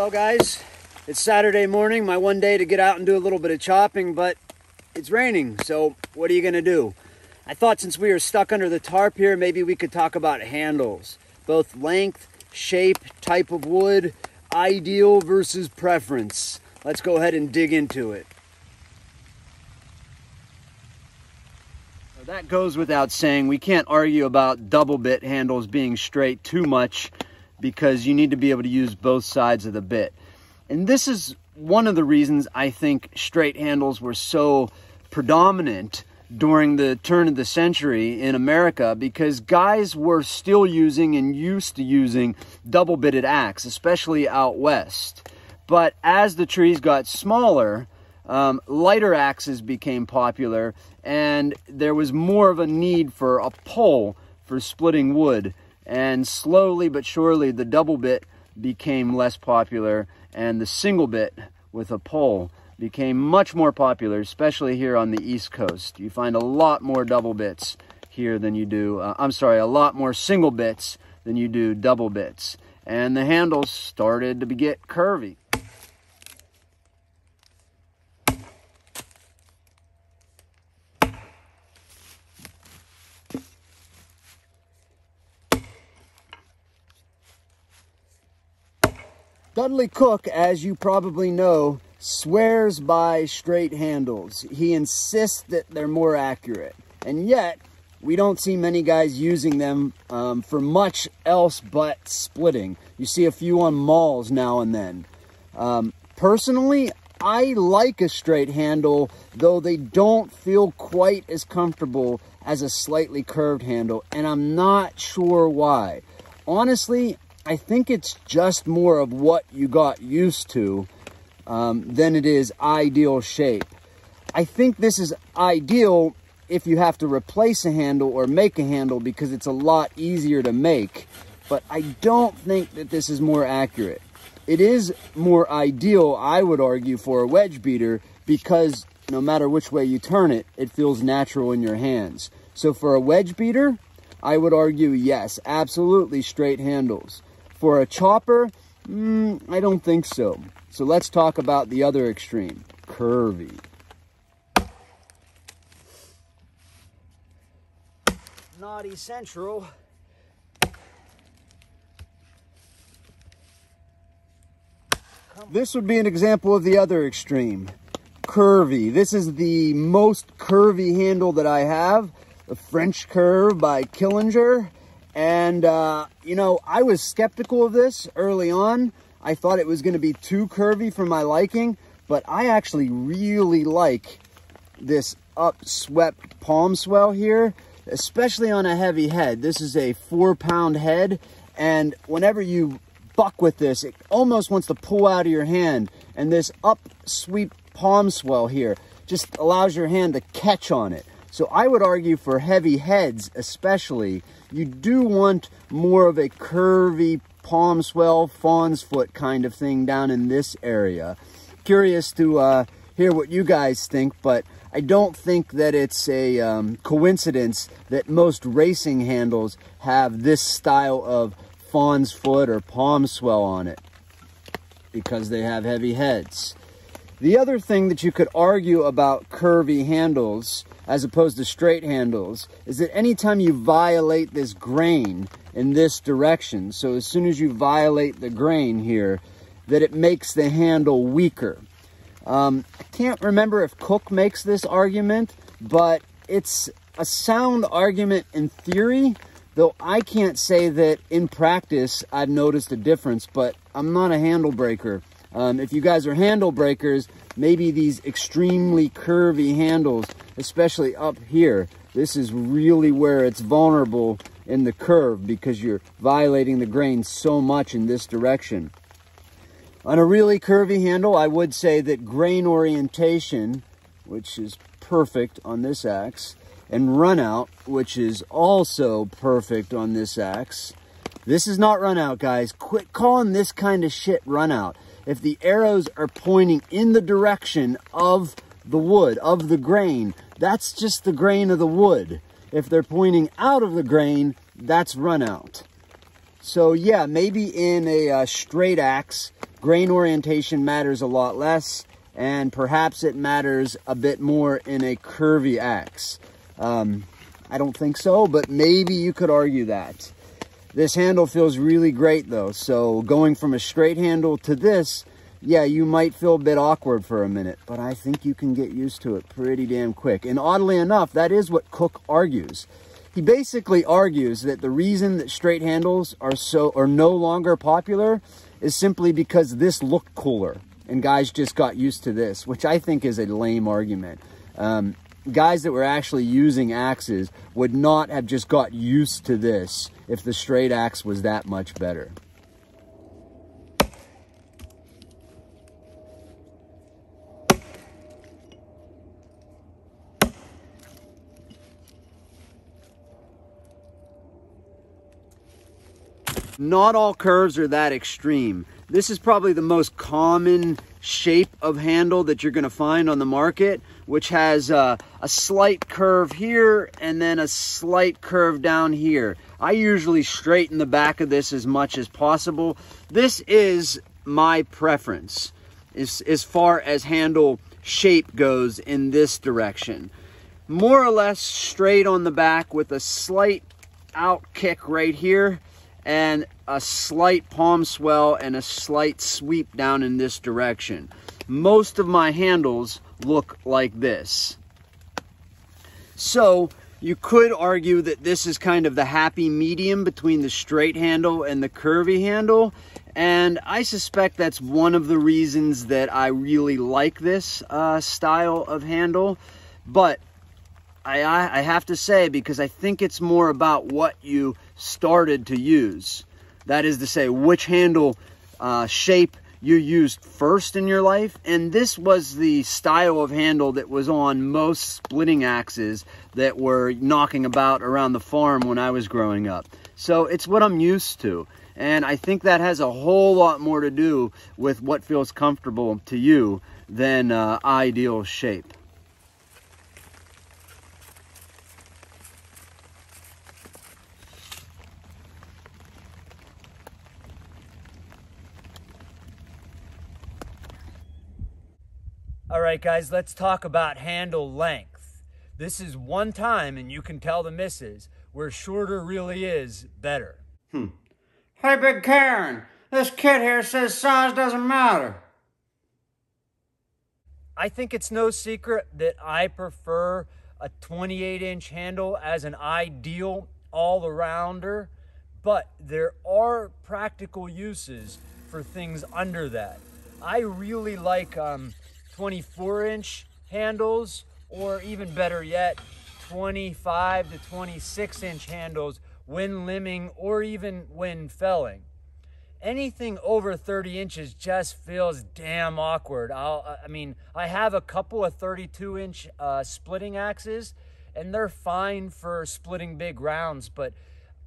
Well, guys, it's Saturday morning, my one day to get out and do a little bit of chopping, but it's raining, so what are you gonna do? I thought since we are stuck under the tarp here, maybe we could talk about handles, both length, shape, type of wood, ideal versus preference. Let's go ahead and dig into it. That goes without saying. We can't argue about double bit handles being straight too much because you need to be able to use both sides of the bit. And this is one of the reasons I think straight handles were so predominant during the turn of the century in America because guys were still using and used to using double bitted axe, especially out west. But as the trees got smaller, um, lighter axes became popular and there was more of a need for a pole for splitting wood. And slowly but surely, the double bit became less popular and the single bit with a pole became much more popular, especially here on the East Coast. You find a lot more double bits here than you do, uh, I'm sorry, a lot more single bits than you do double bits. And the handles started to get curvy. Dudley Cook, as you probably know, swears by straight handles. He insists that they're more accurate. And yet, we don't see many guys using them um, for much else but splitting. You see a few on mauls now and then. Um, personally, I like a straight handle, though they don't feel quite as comfortable as a slightly curved handle, and I'm not sure why. Honestly, I think it's just more of what you got used to um, than it is ideal shape. I think this is ideal if you have to replace a handle or make a handle because it's a lot easier to make. But I don't think that this is more accurate. It is more ideal, I would argue, for a wedge beater because no matter which way you turn it, it feels natural in your hands. So for a wedge beater, I would argue yes, absolutely straight handles. For a chopper, mm, I don't think so. So let's talk about the other extreme, curvy. Naughty Central. This would be an example of the other extreme, curvy. This is the most curvy handle that I have, the French Curve by Killinger. And, uh, you know, I was skeptical of this early on I thought it was going to be too curvy for my liking, but I actually really like this upswept palm swell here, especially on a heavy head. This is a four pound head, and whenever you buck with this, it almost wants to pull out of your hand. And this upsweep palm swell here just allows your hand to catch on it. So I would argue for heavy heads especially, you do want more of a curvy palm swell, fawn's foot kind of thing down in this area. Curious to uh, hear what you guys think, but I don't think that it's a um, coincidence that most racing handles have this style of fawn's foot or palm swell on it because they have heavy heads. The other thing that you could argue about curvy handles as opposed to straight handles is that anytime you violate this grain, in this direction. So as soon as you violate the grain here, that it makes the handle weaker. Um, I can't remember if Cook makes this argument, but it's a sound argument in theory, though I can't say that in practice I've noticed a difference, but I'm not a handle breaker. Um, if you guys are handle breakers, maybe these extremely curvy handles, especially up here, this is really where it's vulnerable in the curve because you're violating the grain so much in this direction. On a really curvy handle, I would say that grain orientation, which is perfect on this axe, and runout, which is also perfect on this axe. This is not runout, guys. Quit calling this kind of shit run out. If the arrows are pointing in the direction of the wood, of the grain, that's just the grain of the wood. If they're pointing out of the grain, that's run out. So yeah, maybe in a uh, straight axe, grain orientation matters a lot less, and perhaps it matters a bit more in a curvy axe. Um, I don't think so, but maybe you could argue that. This handle feels really great though, so going from a straight handle to this, yeah, you might feel a bit awkward for a minute, but I think you can get used to it pretty damn quick. And oddly enough, that is what Cook argues. He basically argues that the reason that straight handles are so are no longer popular is simply because this looked cooler and guys just got used to this, which I think is a lame argument. Um, guys that were actually using axes would not have just got used to this if the straight axe was that much better. Not all curves are that extreme. This is probably the most common shape of handle that you're gonna find on the market, which has uh, a slight curve here and then a slight curve down here. I usually straighten the back of this as much as possible. This is my preference as, as far as handle shape goes in this direction. More or less straight on the back with a slight out kick right here and a slight palm swell and a slight sweep down in this direction. Most of my handles look like this. So you could argue that this is kind of the happy medium between the straight handle and the curvy handle. And I suspect that's one of the reasons that I really like this uh, style of handle. But I, I have to say, because I think it's more about what you started to use. That is to say, which handle uh, shape you used first in your life. And this was the style of handle that was on most splitting axes that were knocking about around the farm when I was growing up. So it's what I'm used to. And I think that has a whole lot more to do with what feels comfortable to you than uh, ideal shape. All right, guys, let's talk about handle length. This is one time, and you can tell the misses, where shorter really is better. Hmm. Hey, Big Karen, this kid here says size doesn't matter. I think it's no secret that I prefer a 28 inch handle as an ideal all arounder, but there are practical uses for things under that. I really like um, 24 inch handles or even better yet 25 to 26 inch handles when limbing or even when felling. Anything over 30 inches just feels damn awkward. I'll, I mean, I have a couple of 32 inch uh, splitting axes and they're fine for splitting big rounds, but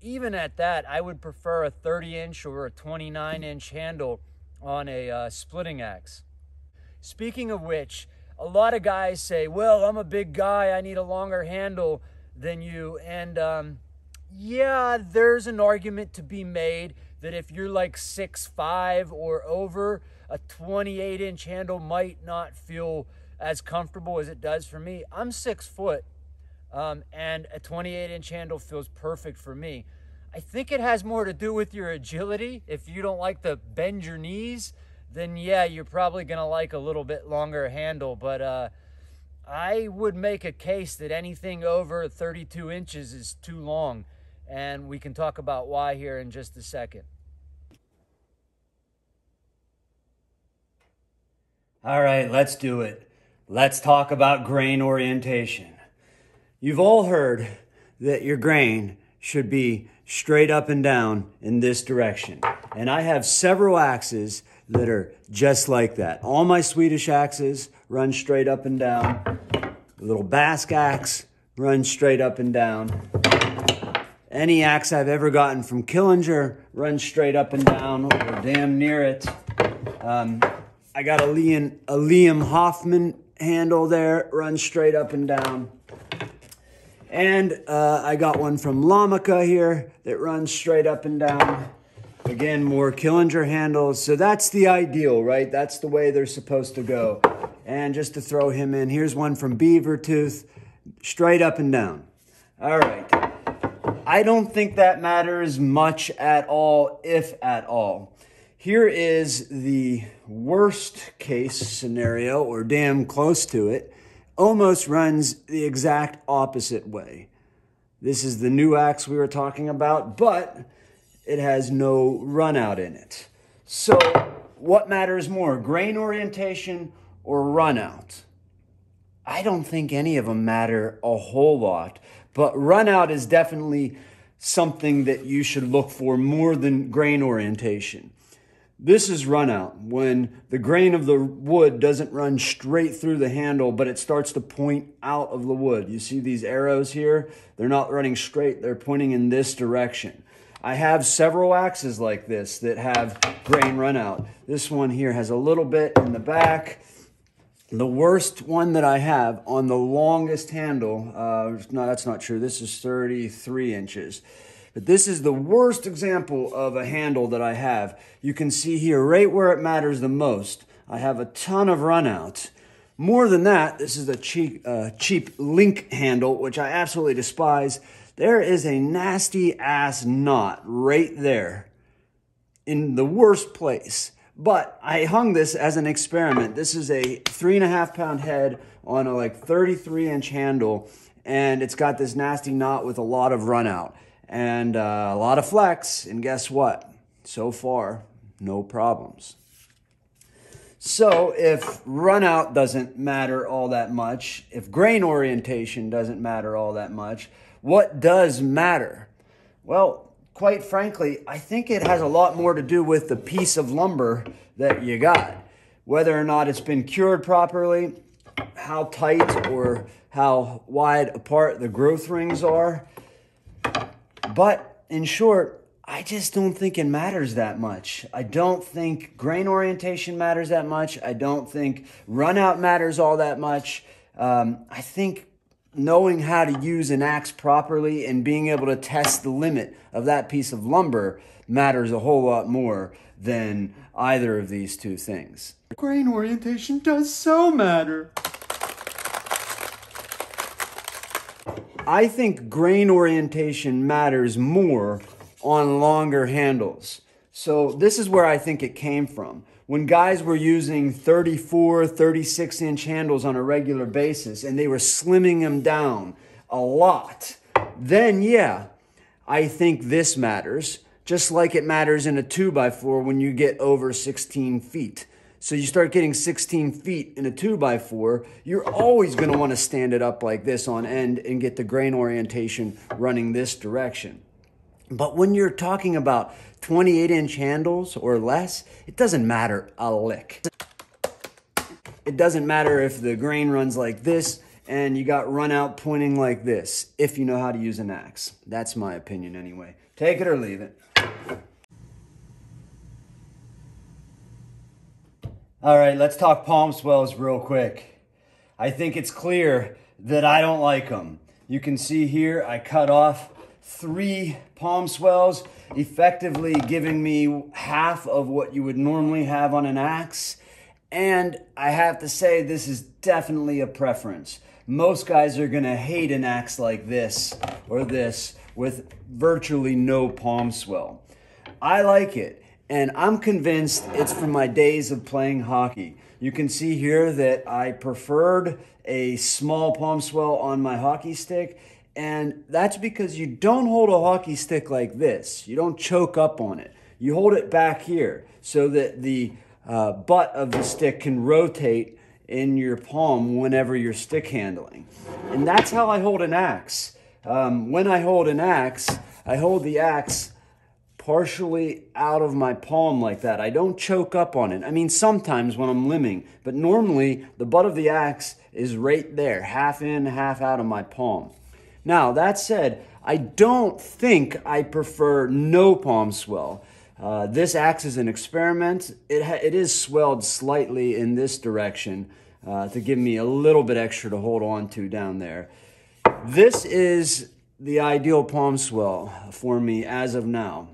even at that, I would prefer a 30 inch or a 29 inch handle on a uh, splitting axe. Speaking of which, a lot of guys say, well, I'm a big guy. I need a longer handle than you. And um, yeah, there's an argument to be made that if you're like six five or over, a 28 inch handle might not feel as comfortable as it does for me. I'm six foot, um, and a 28 inch handle feels perfect for me. I think it has more to do with your agility. If you don't like to bend your knees, then yeah, you're probably going to like a little bit longer handle. But uh, I would make a case that anything over 32 inches is too long. And we can talk about why here in just a second. All right, let's do it. Let's talk about grain orientation. You've all heard that your grain should be straight up and down in this direction. And I have several axes that are just like that. All my Swedish axes run straight up and down. The little Basque axe runs straight up and down. Any axe I've ever gotten from Killinger runs straight up and down or damn near it. Um, I got a Liam, a Liam Hoffman handle there, runs straight up and down. And uh, I got one from Lamica here that runs straight up and down. Again, more Killinger handles. So that's the ideal, right? That's the way they're supposed to go. And just to throw him in, here's one from Beaver Tooth, straight up and down. All right. I don't think that matters much at all, if at all. Here is the worst case scenario, or damn close to it. Almost runs the exact opposite way. This is the new axe we were talking about, but it has no run out in it. So what matters more, grain orientation or run out? I don't think any of them matter a whole lot, but run out is definitely something that you should look for more than grain orientation. This is run out when the grain of the wood doesn't run straight through the handle, but it starts to point out of the wood. You see these arrows here? They're not running straight, they're pointing in this direction. I have several axes like this that have grain runout. This one here has a little bit in the back. The worst one that I have on the longest handle, uh, no, that's not true. This is 33 inches. But this is the worst example of a handle that I have. You can see here, right where it matters the most, I have a ton of runouts. More than that, this is a cheap, uh, cheap link handle, which I absolutely despise. There is a nasty ass knot right there in the worst place. But I hung this as an experiment. This is a three and a half pound head on a like 33 inch handle. And it's got this nasty knot with a lot of run out and uh, a lot of flex. And guess what? So far, no problems. So if run out doesn't matter all that much, if grain orientation doesn't matter all that much, what does matter? Well, quite frankly, I think it has a lot more to do with the piece of lumber that you got. Whether or not it's been cured properly, how tight or how wide apart the growth rings are. But in short, I just don't think it matters that much. I don't think grain orientation matters that much. I don't think run out matters all that much. Um, I think knowing how to use an axe properly and being able to test the limit of that piece of lumber matters a whole lot more than either of these two things. Grain orientation does so matter. I think grain orientation matters more on longer handles. So this is where I think it came from when guys were using 34, 36 inch handles on a regular basis and they were slimming them down a lot, then yeah, I think this matters, just like it matters in a 2x4 when you get over 16 feet. So you start getting 16 feet in a 2x4, you're always going to want to stand it up like this on end and get the grain orientation running this direction. But when you're talking about 28 inch handles or less, it doesn't matter a lick. It doesn't matter if the grain runs like this and you got run out pointing like this, if you know how to use an axe. That's my opinion anyway. Take it or leave it. All right, let's talk palm swells real quick. I think it's clear that I don't like them. You can see here I cut off three palm swells, effectively giving me half of what you would normally have on an axe. And I have to say, this is definitely a preference. Most guys are gonna hate an axe like this or this with virtually no palm swell. I like it, and I'm convinced it's from my days of playing hockey. You can see here that I preferred a small palm swell on my hockey stick and that's because you don't hold a hockey stick like this. You don't choke up on it. You hold it back here so that the uh, butt of the stick can rotate in your palm whenever you're stick handling. And that's how I hold an axe. Um, when I hold an axe, I hold the axe partially out of my palm like that. I don't choke up on it. I mean, sometimes when I'm limbing, but normally the butt of the axe is right there, half in, half out of my palm. Now, that said, I don't think I prefer no palm swell. Uh, this acts as an experiment. It, it is swelled slightly in this direction uh, to give me a little bit extra to hold on to down there. This is the ideal palm swell for me as of now.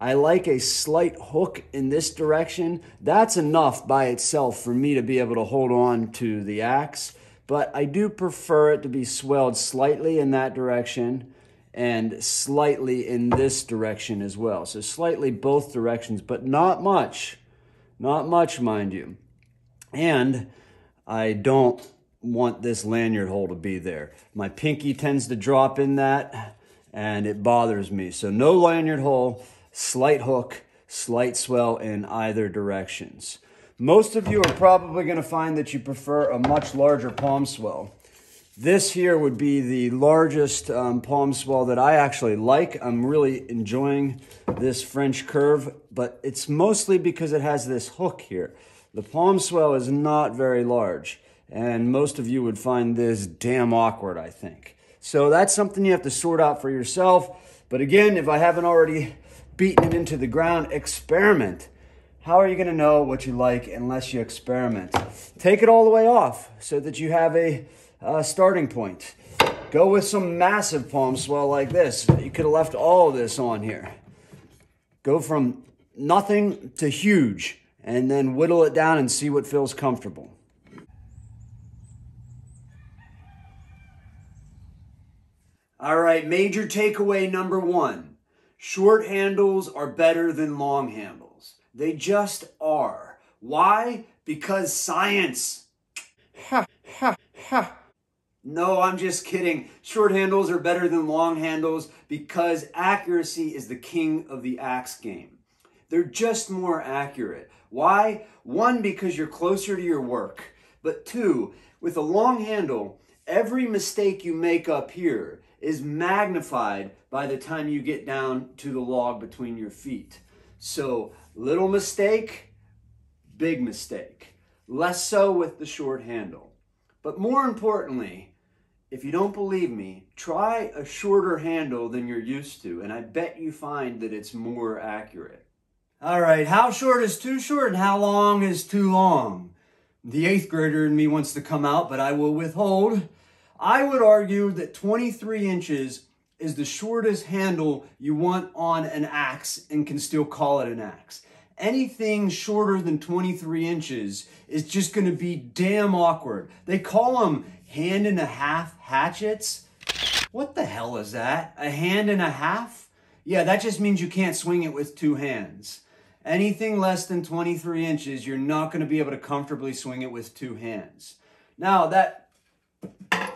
I like a slight hook in this direction. That's enough by itself for me to be able to hold on to the axe, but I do prefer it to be swelled slightly in that direction and slightly in this direction as well. So slightly both directions, but not much. Not much, mind you. And I don't want this lanyard hole to be there. My pinky tends to drop in that and it bothers me. So no lanyard hole slight hook, slight swell in either directions. Most of you are probably going to find that you prefer a much larger palm swell. This here would be the largest um, palm swell that I actually like. I'm really enjoying this French curve, but it's mostly because it has this hook here. The palm swell is not very large, and most of you would find this damn awkward, I think. So that's something you have to sort out for yourself. But again, if I haven't already beaten it into the ground, experiment. How are you going to know what you like unless you experiment? Take it all the way off so that you have a uh, starting point. Go with some massive palm swell like this. You could have left all of this on here. Go from nothing to huge and then whittle it down and see what feels comfortable. All right, major takeaway number one Short handles are better than long handles. They just are. Why? Because science. Ha, ha, ha. No, I'm just kidding. Short handles are better than long handles because accuracy is the king of the axe game. They're just more accurate. Why? One, because you're closer to your work. But two, with a long handle, every mistake you make up here is magnified by the time you get down to the log between your feet. So, little mistake, big mistake. Less so with the short handle. But more importantly, if you don't believe me, try a shorter handle than you're used to, and I bet you find that it's more accurate. All right, how short is too short and how long is too long? The eighth grader in me wants to come out, but I will withhold. I would argue that 23 inches is the shortest handle you want on an axe and can still call it an axe. Anything shorter than 23 inches is just going to be damn awkward. They call them hand and a half hatchets. What the hell is that? A hand and a half? Yeah, that just means you can't swing it with two hands. Anything less than 23 inches, you're not going to be able to comfortably swing it with two hands. Now, that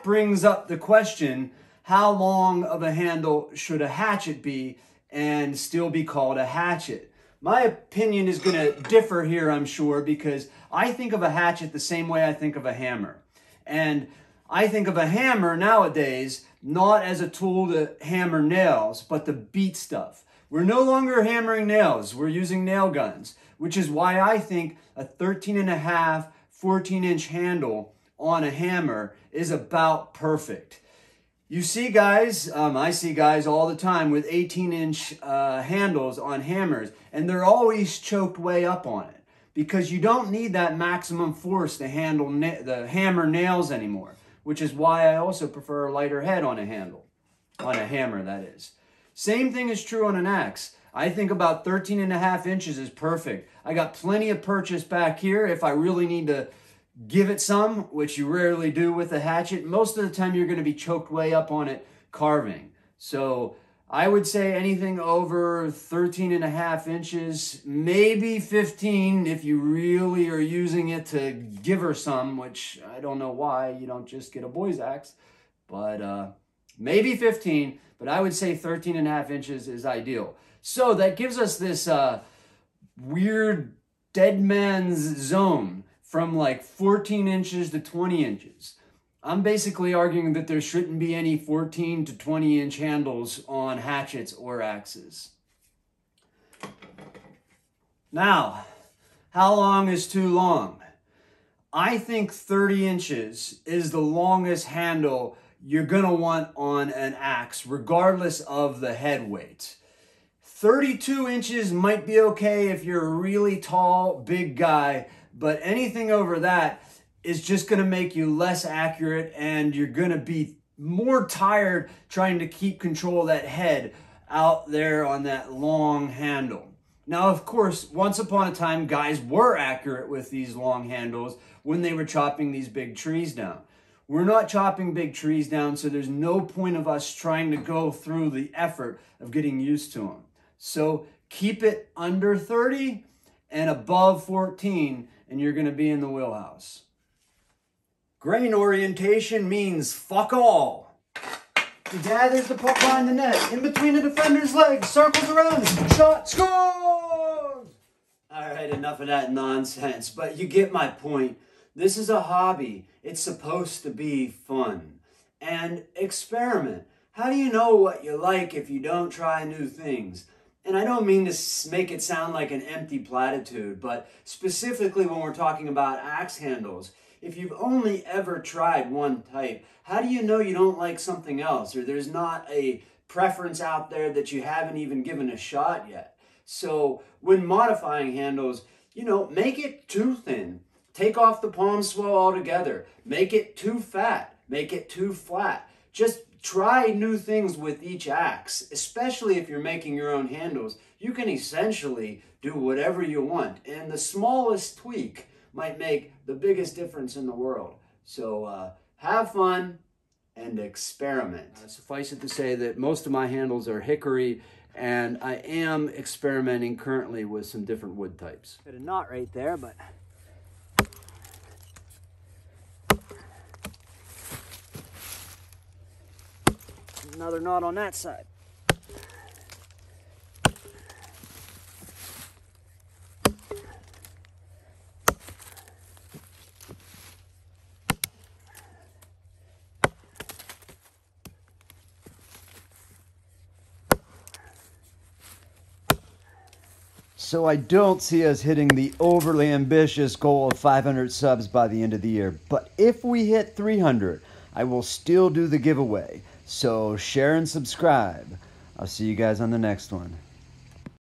brings up the question, how long of a handle should a hatchet be and still be called a hatchet? My opinion is going to differ here, I'm sure, because I think of a hatchet the same way I think of a hammer. And I think of a hammer nowadays not as a tool to hammer nails, but to beat stuff. We're no longer hammering nails, we're using nail guns, which is why I think a 13 and a half, 14 inch handle on a hammer is about perfect. You see guys, um, I see guys all the time with 18 inch uh, handles on hammers, and they're always choked way up on it because you don't need that maximum force to handle the hammer nails anymore, which is why I also prefer a lighter head on a handle, on a hammer that is. Same thing is true on an axe. I think about 13 and a half inches is perfect. I got plenty of purchase back here if I really need to give it some, which you rarely do with a hatchet. Most of the time you're going to be choked way up on it carving. So I would say anything over 13 and a half inches, maybe 15 if you really are using it to give her some, which I don't know why you don't just get a boy's axe, but uh, maybe 15, but I would say 13 and a half inches is ideal. So that gives us this uh, weird dead man's zone from like 14 inches to 20 inches. I'm basically arguing that there shouldn't be any 14 to 20 inch handles on hatchets or axes. Now, how long is too long? I think 30 inches is the longest handle you're gonna want on an axe, regardless of the head weight. 32 inches might be okay if you're a really tall, big guy, but anything over that is just going to make you less accurate and you're going to be more tired trying to keep control of that head out there on that long handle. Now, of course, once upon a time, guys were accurate with these long handles when they were chopping these big trees down. We're not chopping big trees down, so there's no point of us trying to go through the effort of getting used to them. So keep it under 30 and above 14, and you're going to be in the wheelhouse. Grain orientation means fuck all. Dad, there's the puck behind the net. In between the defender's legs, circles around, shot, scores! All right, enough of that nonsense, but you get my point. This is a hobby. It's supposed to be fun. And experiment. How do you know what you like if you don't try new things? And I don't mean to make it sound like an empty platitude, but specifically when we're talking about axe handles, if you've only ever tried one type, how do you know you don't like something else or there's not a preference out there that you haven't even given a shot yet? So when modifying handles, you know, make it too thin. Take off the palm swell altogether. Make it too fat. Make it too flat. Just try new things with each axe, especially if you're making your own handles. You can essentially do whatever you want, and the smallest tweak might make the biggest difference in the world. So uh, have fun and experiment. Uh, suffice it to say that most of my handles are hickory, and I am experimenting currently with some different wood types. Got a knot right there, but another knot on that side. So I don't see us hitting the overly ambitious goal of 500 subs by the end of the year. But if we hit 300, I will still do the giveaway. So share and subscribe. I'll see you guys on the next one.